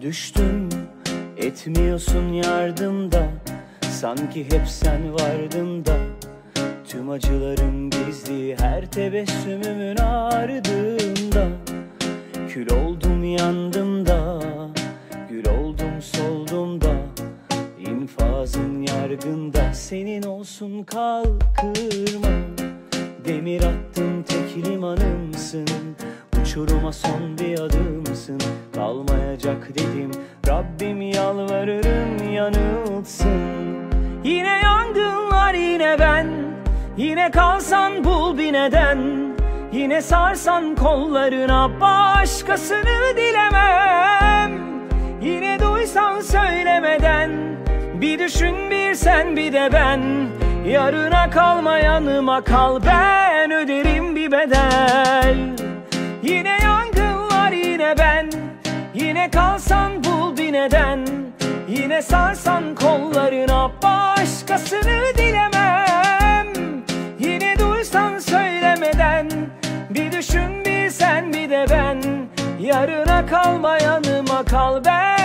Düştüm etmiyorsun yardımda Sanki hep sen vardın da. Tüm acılarım gizli her tebessümümün ardında. Kül oldum yandım da. Gül oldum soldum da. İnfazın yargında Senin olsun kalkırma. Demir attım tek limanımsın Uçuruma son bir adımsın. Kalmayacak dedim. Rabbim yalvarırım yanılsın. Yine yangınlar yine ben. Yine kalsan bul bir neden. Yine sarsan kollarına Başkasını dilemem. Yine duysan söylemeden. Bir düşün bir sen bir de ben. Yarına kalma yanıma kal. Ben öderim bir bedel Yine kalsan bul bir neden. Yine sarsan kollarına Başkasını dilemem. Yine duysan söylemeden Bir düşün bir sen bir de ben. Yarına kalma yanıma kal ben